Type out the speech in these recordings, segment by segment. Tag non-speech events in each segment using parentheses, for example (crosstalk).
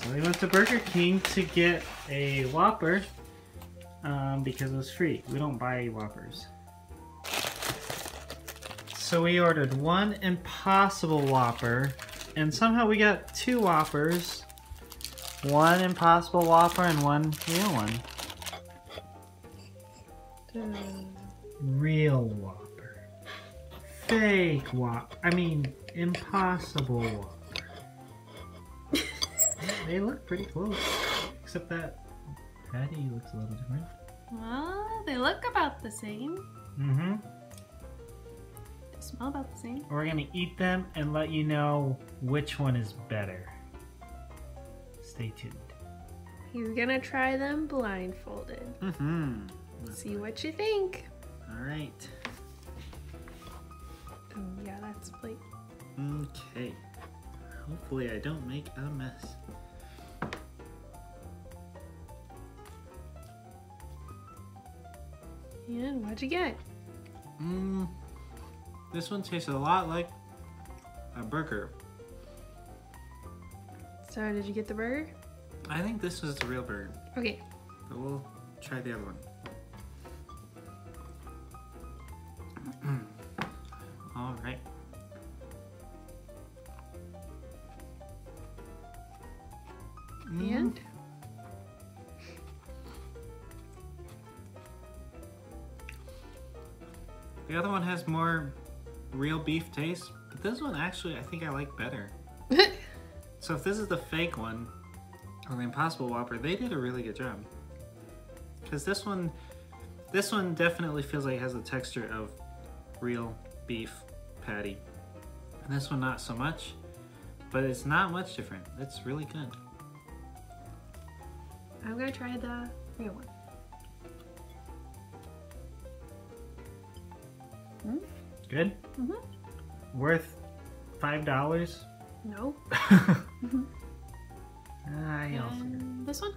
So we went to Burger King to get a Whopper um, because it was free. We don't buy Whoppers. So we ordered one Impossible Whopper and somehow we got two Whoppers. One Impossible Whopper and one real one. Real Whopper. Fake Whopper. I mean, Impossible Whopper. They look pretty close. Except that patty looks a little different. Well, they look about the same. Mm-hmm. They smell about the same. We're gonna eat them and let you know which one is better. Stay tuned. He's gonna try them blindfolded. Mm-hmm. See what you think. All right. Oh, yeah, that's plate. Okay. Hopefully I don't make a mess. And what'd you get? Mmm. This one tastes a lot like a burger. So, did you get the burger? I think this was the real burger, Okay. but we'll try the other one. (clears throat) All right. The other one has more real beef taste, but this one actually I think I like better. (laughs) So if this is the fake one, or the Impossible Whopper, they did a really good job. Because this one, this one definitely feels like it has the texture of real beef patty. And this one not so much, but it's not much different. It's really good. I'm gonna try the real one. Good? Mm hmm Worth five dollars? No. (laughs) I also. And this one?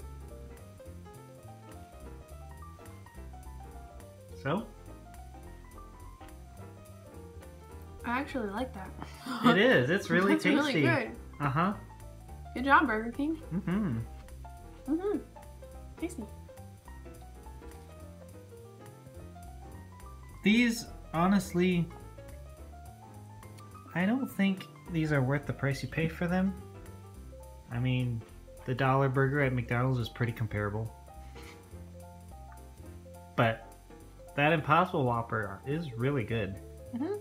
So? I actually like that. It is. It's really (laughs) That's tasty. really good. Uh-huh. Good job, Burger King. Mm-hmm. Mm-hmm. Tasty. These, honestly, I don't think these are worth the price you pay for them. I mean, the dollar burger at McDonald's is pretty comparable. But that Impossible Whopper is really good. Mhm.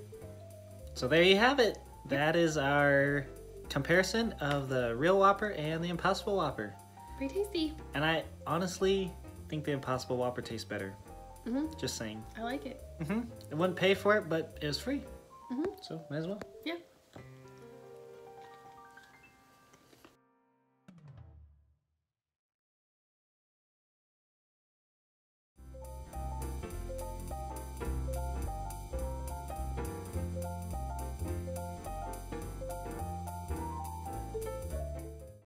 So there you have it. That is our comparison of the real Whopper and the Impossible Whopper. Pretty tasty. And I honestly think the Impossible Whopper tastes better. Mm-hmm. Just saying. I like it. Mm-hmm. I wouldn't pay for it, but it was free. Mhm. So might as well. Yeah.